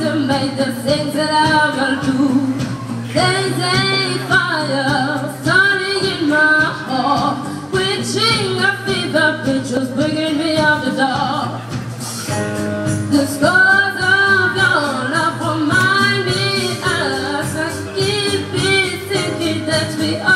to make the things that I will do. There's a fire starting in my heart, witching a fever pitch was bringing me out the dark. The scars of your love remind me as I keep it thinking that we almost